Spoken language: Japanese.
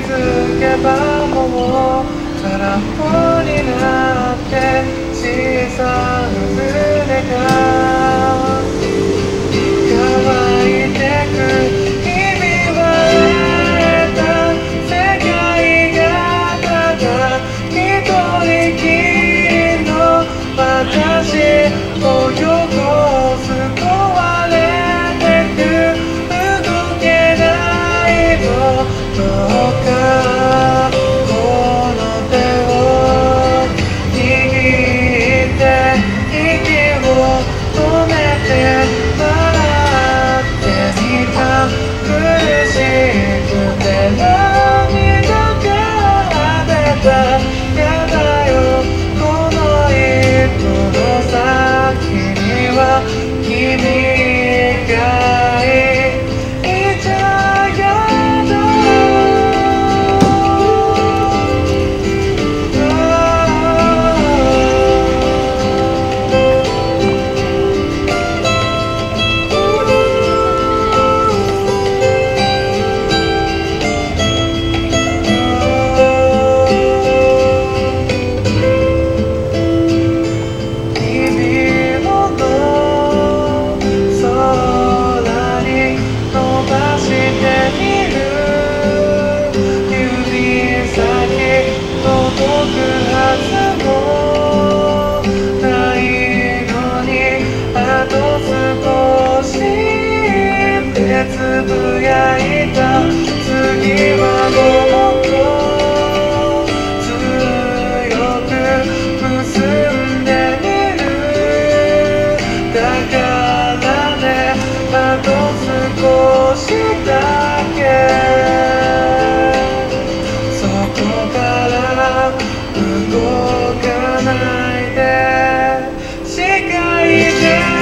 づけばもう空っぽになって小さな船が believe